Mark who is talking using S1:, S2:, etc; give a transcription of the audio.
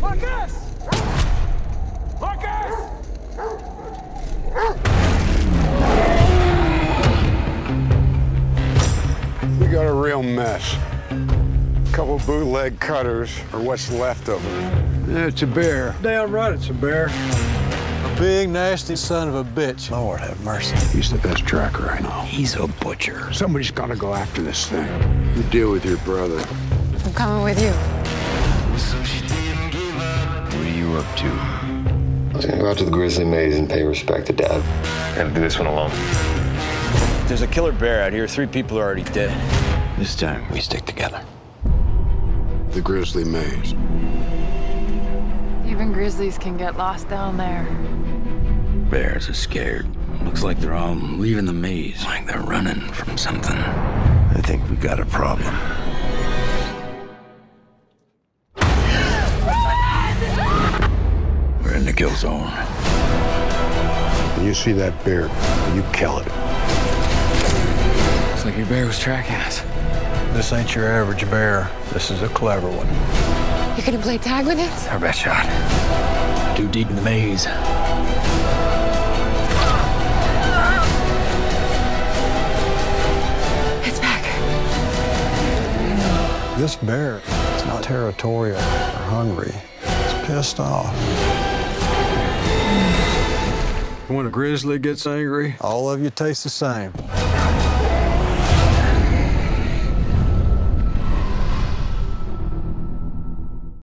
S1: Marcus! Marcus! We got a real mess. A couple bootleg cutters, or what's left of them.
S2: Yeah, it's a bear.
S3: Damn right it's a bear.
S2: A big, nasty son of a bitch. Lord have mercy.
S1: He's the best tracker I know.
S2: He's a butcher.
S1: Somebody's gotta go after this thing. You deal with your brother.
S4: I'm coming with you.
S5: What are you up to?
S6: I was gonna go out to the Grizzly Maze and pay respect to Dad.
S5: Gonna do this one alone.
S7: There's a killer bear out here. Three people are already dead.
S2: This time we stick together.
S1: The Grizzly Maze.
S4: Even grizzlies can get lost down there.
S8: Bears are scared. Looks like they're all leaving the maze, like they're running from something. I think we got a problem. Kill zone.
S1: When you see that bear, you kill it.
S8: Looks like your bear was tracking us.
S2: This ain't your average bear. This is a clever one.
S4: You gonna play tag with it?
S8: Our best shot. Too deep in the maze.
S4: It's back.
S2: This bear is not territorial or hungry. It's pissed off. When a grizzly gets angry, all of you taste the same.